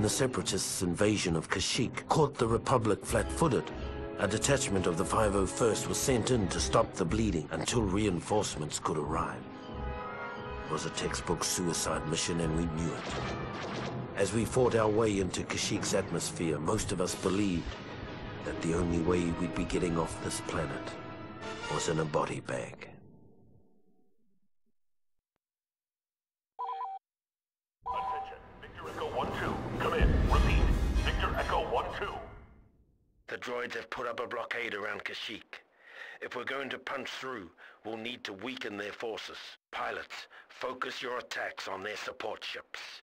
When the Separatists' invasion of Kashyyyk caught the Republic flat-footed, a detachment of the 501st was sent in to stop the bleeding until reinforcements could arrive. It was a textbook suicide mission and we knew it. As we fought our way into Kashyyyk's atmosphere, most of us believed that the only way we'd be getting off this planet was in a body bag. Droids have put up a blockade around Kashyyyk. If we're going to punch through, we'll need to weaken their forces. Pilots, focus your attacks on their support ships.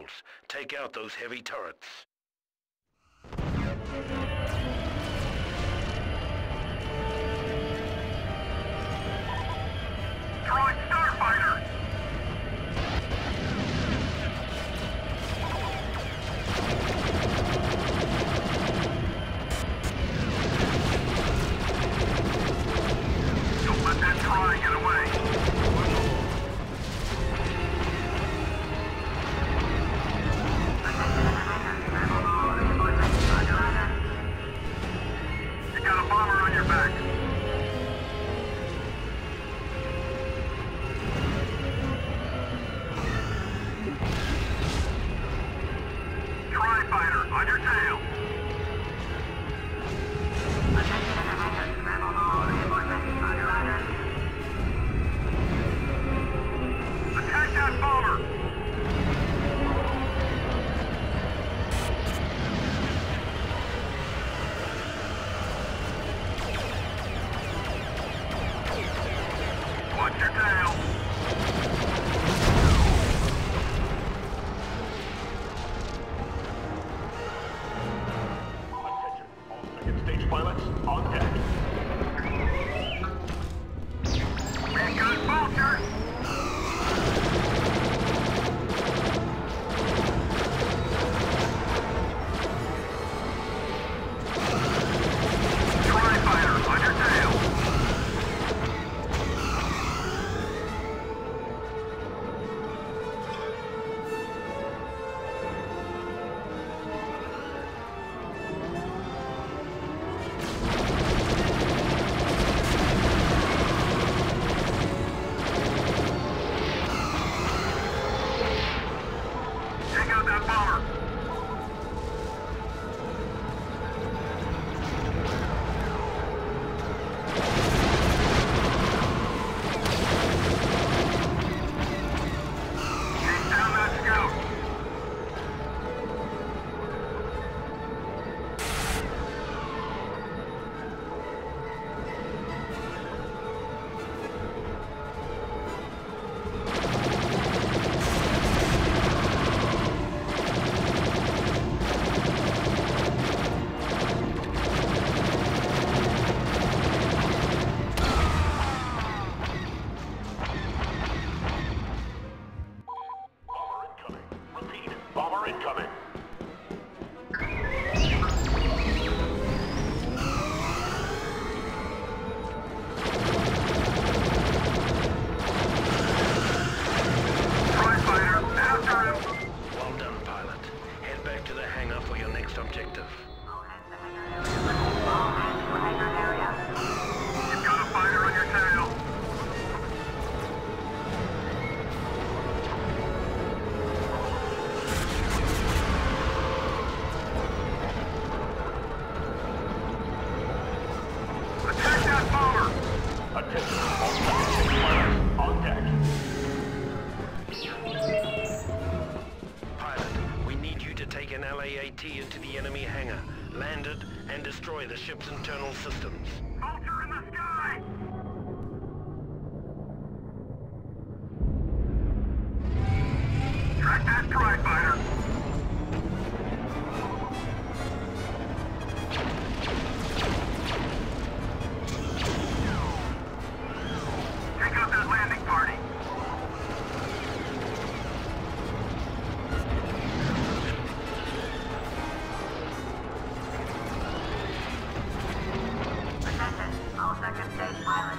Shields. Take out those heavy turrets. Watch your tail. and destroy the ship's internal systems. Ultra Thank you.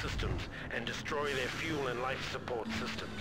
systems and destroy their fuel and life support systems.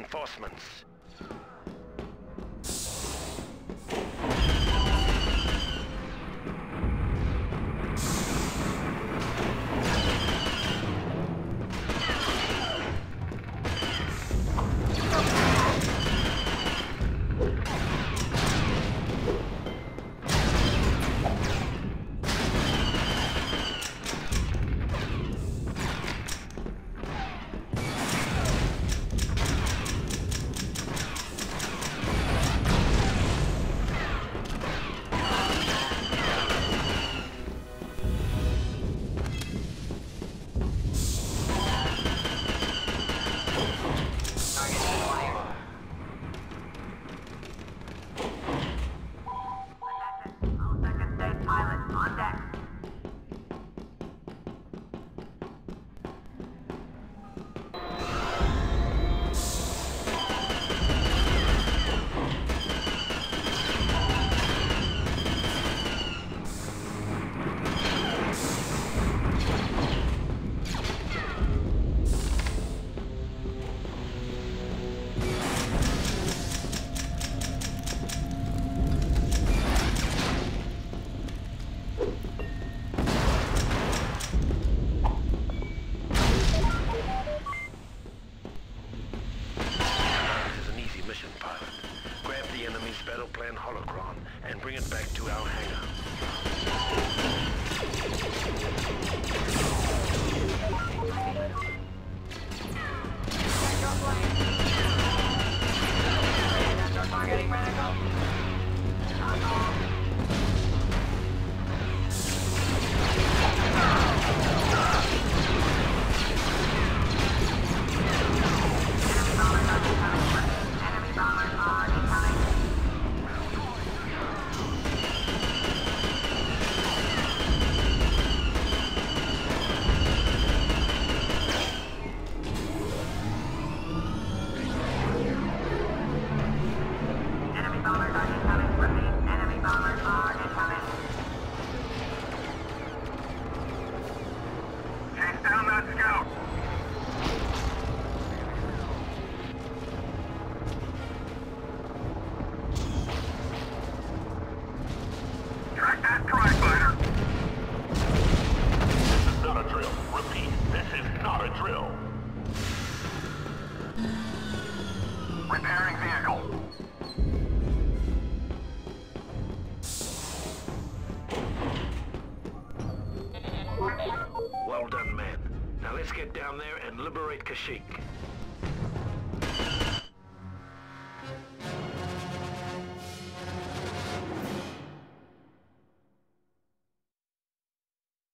Reinforcements. Kashyyyk.